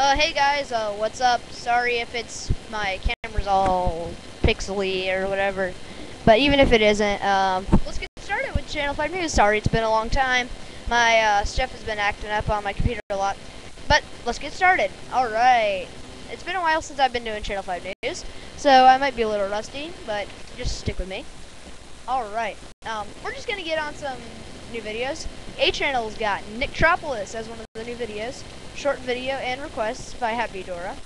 Uh, hey guys, uh, what's up? Sorry if it's my camera's all pixely or whatever, but even if it isn't, um, let's get started with Channel 5 News. Sorry, it's been a long time. My uh, stuff has been acting up on my computer a lot, but let's get started. All right, it's been a while since I've been doing Channel 5 News, so I might be a little rusty, but just stick with me. All right, um, we're just gonna get on some new videos. A Channel's got Nicktropolis as one of the new videos. Short video and requests by Happy Dora.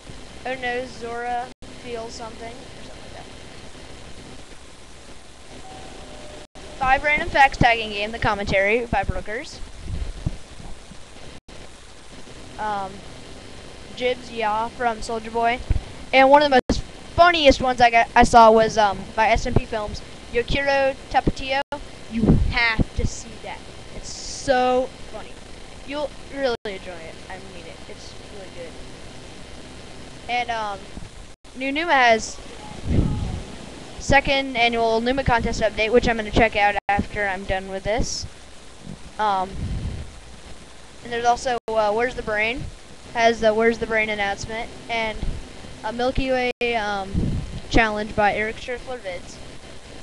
Oh no, Zora feels something or something like that. Five random facts tagging game, the commentary by Brookers. Um, Jibs Ya from Soldier Boy, and one of the most funniest ones I got I saw was um by SMP Films. Yokiro Tapatio. You have to see that. It's so funny. You'll really enjoy it. I mean it. It's really good. And um, New Numa has second annual Numa contest update, which I'm gonna check out after I'm done with this. Um, and there's also uh, Where's the Brain has the Where's the Brain announcement and a Milky Way um, challenge by Eric Striffler Vids.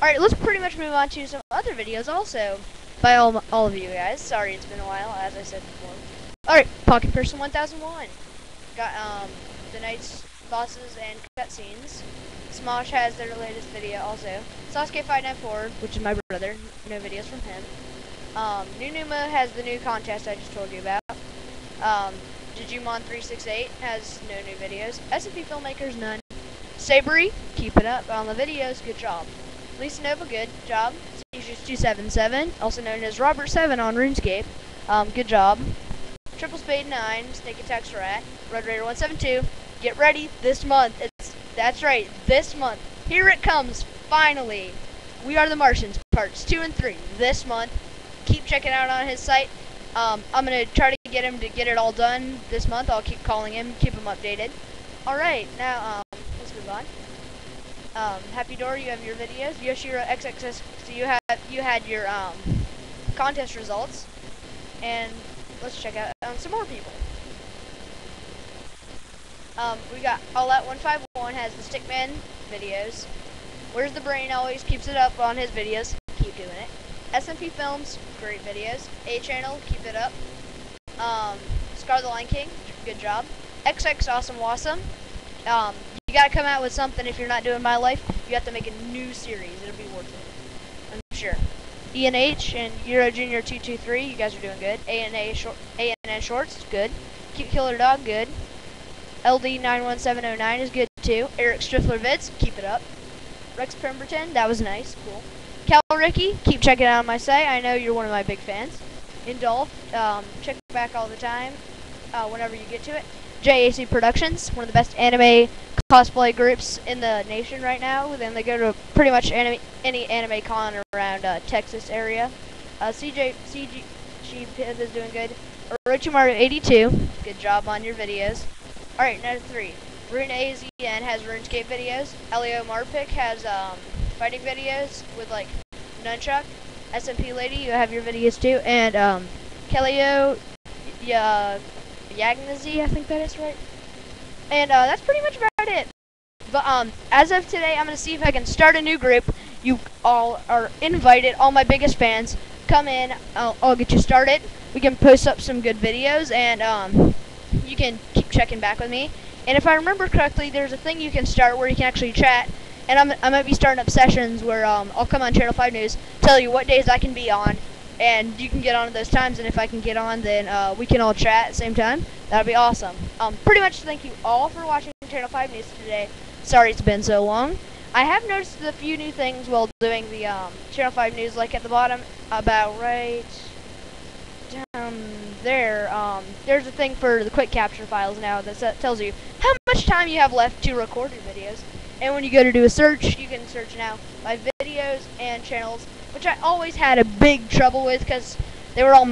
Alright, let's pretty much move on to some other videos also by all, all of you guys. Sorry it's been a while, as I said before. Alright, Pocket Person 1001. Got um, the Knights, bosses, and cutscenes. Smosh has their latest video also. Sasuke594, which is my brother, no videos from him. Um, New Numa has the new contest I just told you about. Um, Digimon368 has no new videos. SMP Filmmakers, none. Sabery, keep it up on the videos, good job. Lisa Nova, good job. Seizures277, also known as Robert7 on RuneScape. Um, good job. Triple Spade 9, Snake Attacks Rat, Red Raider 172. Get ready, this month. It's That's right, this month. Here it comes, finally. We Are the Martians, parts 2 and 3, this month. Keep checking out on his site. Um, I'm going to try to get him to get it all done this month. I'll keep calling him, keep him updated. Alright, now, um, let's move on. Um, Happy Door, you have your videos. Yoshiro XXS, so you have you had your um, contest results, and let's check out um, some more people. Um, we got All Out 151 has the Stickman videos. Where's the Brain always keeps it up on his videos. Keep doing it. SMP Films, great videos. A Channel, keep it up. Um, Scar the Lion King, good job. XX Awesome Wassom, um, you gotta come out with something if you're not doing my life. You have to make a new series. It'll be worth it. I'm sure. ENH and Euro Junior 223, you guys are doing good. ANA short, ANN Shorts, good. Cute Killer Dog, good. LD91709 is good too. Eric Striffler Vids, keep it up. Rex Pemberton, that was nice, cool. Cal Ricky, keep checking out my site. I know you're one of my big fans. Indolph, um, check back all the time, uh, whenever you get to it. JAC Productions, one of the best anime cosplay groups in the nation right now. Then they go to pretty much anime, any anime con around uh, Texas area. Uh, CJ CG Piv is doing good. Orochimaru 82, good job on your videos. All right, number three. Rune AZN has RuneScape videos. Elio Marpic has um, fighting videos with like nunchuck. SMP Lady, you have your videos too, and um, Kellyo, yeah. Yagnazi, I think that is right. And uh, that's pretty much about it. But um, as of today, I'm gonna see if I can start a new group. You all are invited. All my biggest fans, come in. I'll, I'll get you started. We can post up some good videos, and um, you can keep checking back with me. And if I remember correctly, there's a thing you can start where you can actually chat. And I'm, I might be starting up sessions where um, I'll come on Channel 5 News, tell you what days I can be on, and you can get on at those times. And if I can get on, then uh, we can all chat at the same time. That'd be awesome. Um, pretty much thank you all for watching Channel 5 News today. Sorry it's been so long. I have noticed a few new things while doing the um, Channel 5 News, like at the bottom, about right down there. Um, there's a thing for the quick capture files now that tells you how much time you have left to record your videos. And when you go to do a search, you can search now by videos and channels, which I always had a big trouble with because they were all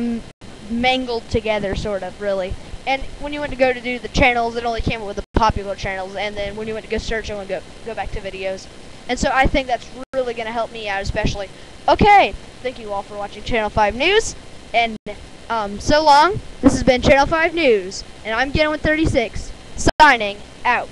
mangled together, sort of, really. And when you went to go to do the channels, it only came up with the popular channels, and then when you went to go search, it would go go back to videos. And so I think that's really going to help me out, especially. Okay, thank you all for watching Channel 5 News, and um, so long. This has been Channel 5 News, and I'm with 36. signing out.